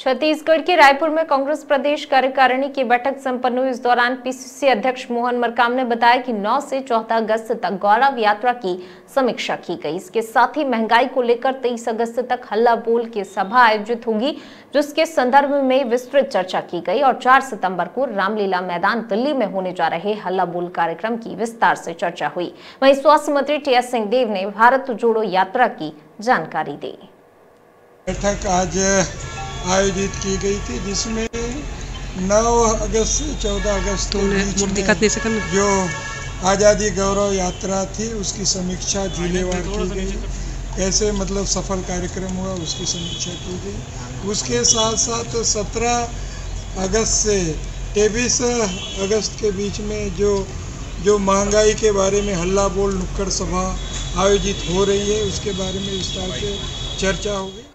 छत्तीसगढ़ के रायपुर में कांग्रेस प्रदेश कार्यकारिणी की बैठक संपन्न हुई। इस दौरान पीसीसी अध्यक्ष मोहन मरकाम ने बताया कि 9 से 14 अगस्त तक गौरव यात्रा की समीक्षा की गई। इसके साथ ही महँगाई को लेकर 23 अगस्त तक हल्ला बोल की सभा आयोजित होगी, जिसके संदर्भ में विस्तृत चर्चा की गई और 4 सितंबर को रामलीला मैदान दिल्ली में होने जा रहे हल्ला बोल कार्यक्रम की विस्तार से चर्चा हुई। वहीं स्वास्थ्य मंत्री टी एस सिंहदेव ने भारत जोड़ो यात्रा की जानकारी दी। बैठक आज आयोजित की गई थी जिसमें 9 अगस्त से 14 अगस्त के बीच में जो आज़ादी गौरव यात्रा थी उसकी समीक्षा जिलेवार की गई। कैसे मतलब सफल कार्यक्रम हुआ उसकी समीक्षा की गई। उसके साथ साथ 17 अगस्त से तेईस अगस्त के बीच में जो जो महँगाई के बारे में हल्ला बोल नुक्कड़ सभा आयोजित हो रही है उसके बारे में विस्तार से चर्चा होगी